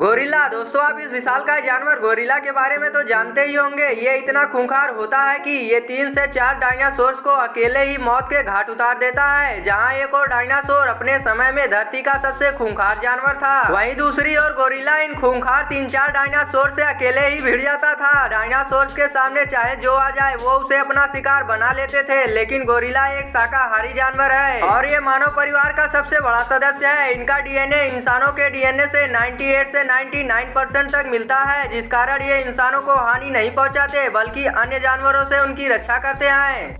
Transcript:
Gorilla, दोस्तों, आप इस विशाल का जानवर गोरिल्ला के बारे में तो जानते ही होंगे। ये इतना खूंखार होता है कि ये तीन से चार डायनासोर्स को अकेले ही मौत के घाट उतार देता है, जहाँ एक और डायनासोर अपने समय में धरती का सबसे खूंखार जानवर था। वहीं दूसरी ओर गोरिल्ला इन खूंखार तीन चार डायनासोर से अकेले ही भिड़ जाता था। डायनासोर के सामने चाहे जो आ जाए, वो उसे अपना शिकार बना लेते थे, लेकिन गोरिल्ला एक शाकाहारी जानवर है। और ये मानव परिवार का सबसे बड़ा सदस्य है। इनका डीएनए इंसानों के डीएनए से 98 से 99 परसेंट तक मिलता है, जिस कारण ये इंसानों को हानि नहीं पहुंचाते, बल्कि अन्य जानवरों से उनकी रक्षा करते हैं।